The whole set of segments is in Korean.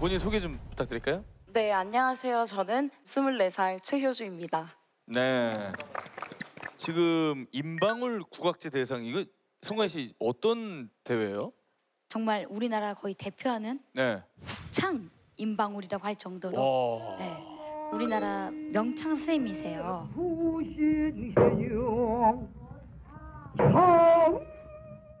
본인 소개 좀 부탁드릴까요? 네, 안녕하세요. 저는 24살 최효주입니다. 네. 지금 임방울 국악제 대상 이거 성관 씨 어떤 대회예요? 정말 우리나라 거의 대표하는 네. 창 임방울이라고 할 정도로 와. 네, 우리나라 명창 선생님이세요.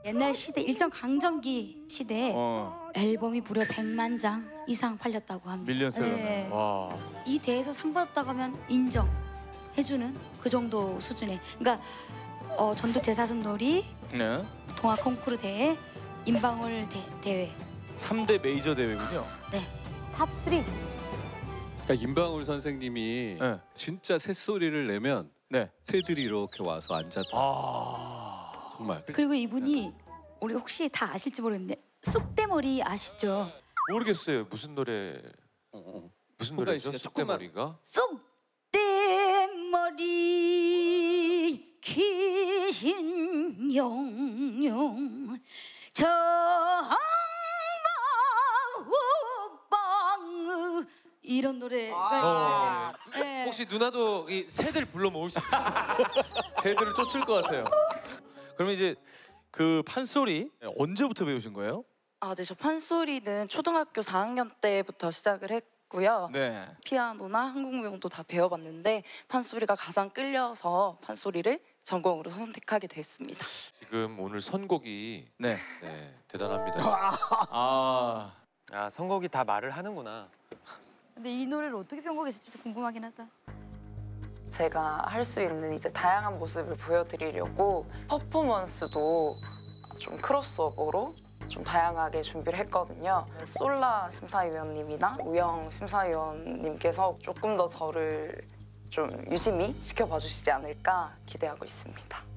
옛날 시대 일제 강점기 시대에 어. 앨범이 무려 100만 장 이상 팔렸다고 합니다. 밀리언셀러네. 네. 와. 이 대회에서 상 받았다고 하면 인정해주는 그 정도 수준의 그러니까 어, 전주 대사습놀이 네. 동아 콩쿠르 대회 임방울 대, 대회 3대 메이저 대회군요. 네. top 3 그러니까 임방울 선생님이 네. 진짜 새소리를 내면 네. 새들이 이렇게 와서 앉았다. 아. 정말. 그리고 이분이 우리 혹시 다 아실지 모르겠는데 쑥대머리 아시죠? 모르겠어요. 무슨 노래 무슨 송가인 노래죠? 씨가 조금만- 쑥대머리가? 쑥대머리 귀신 영영 정방우방 이런 노래가 있는데 네. 혹시 누나도 이 새들 불러 모을 수 있어요? 새들을 쫓을 것 같아요. 그러면 이제 그 판소리 언제부터 배우신 거예요? 아, 네, 저 판소리는 초등학교 4학년 때부터 시작을 했고요. 네. 피아노나 한국무용도 다 배워봤는데 판소리가 가장 끌려서 판소리를 전공으로 선택하게 됐습니다. 지금 오늘 선곡이 네. 네, 대단합니다. 아. 아 선곡이 다 말을 하는구나. 근데 이 노래를 어떻게 편곡했을지 좀 궁금하긴 하다. 제가 할 수 있는 이제 다양한 모습을 보여드리려고 퍼포먼스도 좀 크로스오버로 좀 다양하게 준비를 했거든요. 솔라 심사위원님이나 우영 심사위원님께서 조금 더 저를 좀 유심히 지켜봐 주시지 않을까 기대하고 있습니다.